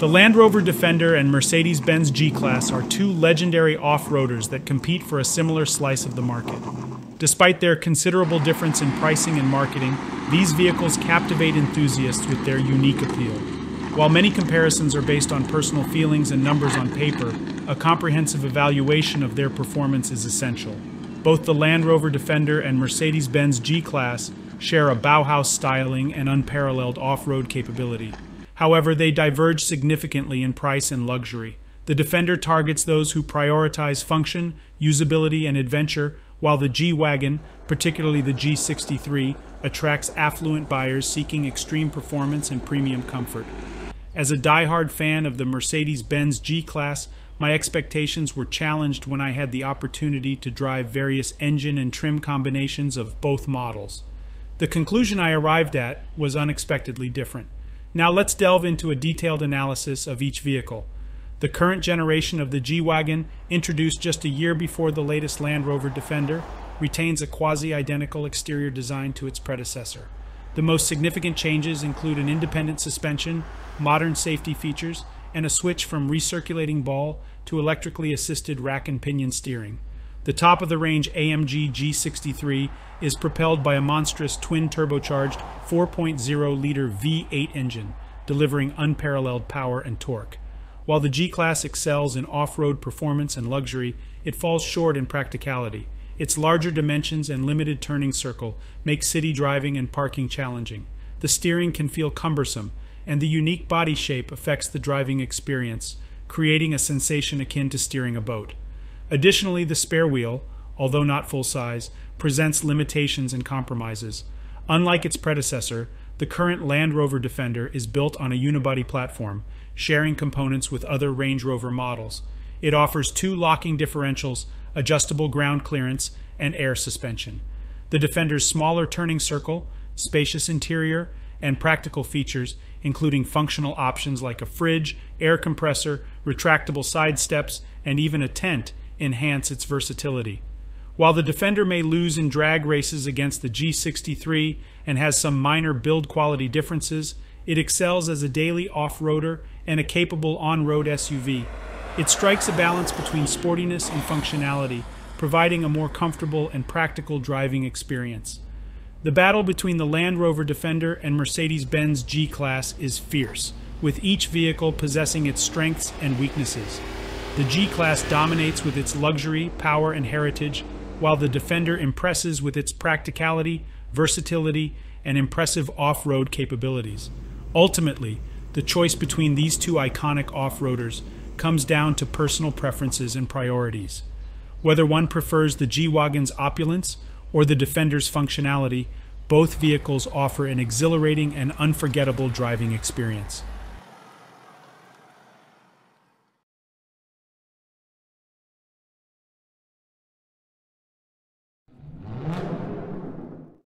The Land Rover Defender and Mercedes Benz G Class are two legendary off roaders that compete for a similar slice of the market. Despite their considerable difference in pricing and marketing, these vehicles captivate enthusiasts with their unique appeal. While many comparisons are based on personal feelings and numbers on paper, a comprehensive evaluation of their performance is essential. Both the Land Rover Defender and Mercedes Benz G Class share a Bauhaus styling and unparalleled off road capability. However, they diverge significantly in price and luxury. The Defender targets those who prioritize function, usability, and adventure, while the G Wagen, particularly the G63, attracts affluent buyers seeking extreme performance and premium comfort. As a die-hard fan of the Mercedes Benz G Class, my expectations were challenged when I had the opportunity to drive various engine and trim combinations of both models. The conclusion I arrived at was unexpectedly different. Now let's delve into a detailed analysis of each vehicle. The current generation of the G-Wagen, introduced just a year before the latest Land Rover Defender, retains a quasi-identical exterior design to its predecessor. The most significant changes include an independent suspension, modern safety features, and a switch from recirculating ball to electrically assisted rack and pinion steering. The top of the range AMG G63 is propelled by a monstrous twin turbocharged 4.0 liter V8 engine, delivering unparalleled power and torque. While the G Class excels in off road performance and luxury, it falls short in practicality. Its larger dimensions and limited turning circle make city driving and parking challenging. The steering can feel cumbersome, and the unique body shape affects the driving experience, creating a sensation akin to steering a boat. Additionally, the spare wheel, although not full size, presents limitations and compromises. Unlike its predecessor, the current Land Rover Defender is built on a unibody platform, sharing components with other Range Rover models. It offers two locking differentials, adjustable ground clearance, and air suspension. The Defender's smaller turning circle, spacious interior, and practical features, including functional options like a fridge, air compressor, retractable side steps, and even a tent, enhance its versatility. While the Defender may lose in drag races against the G63 and has some minor build quality differences, it excels as a daily off-roader and a capable on-road SUV. It strikes a balance between sportiness and functionality, providing a more comfortable and practical driving experience. The battle between the Land Rover Defender and Mercedes-Benz G-Class is fierce, with each vehicle possessing its strengths and weaknesses. The G-Class dominates with its luxury, power, and heritage, while the Defender impresses with its practicality, versatility, and impressive off-road capabilities. Ultimately, the choice between these two iconic off-roaders comes down to personal preferences and priorities. Whether one prefers the G-Wagen's opulence or the Defender's functionality, both vehicles offer an exhilarating and unforgettable driving experience.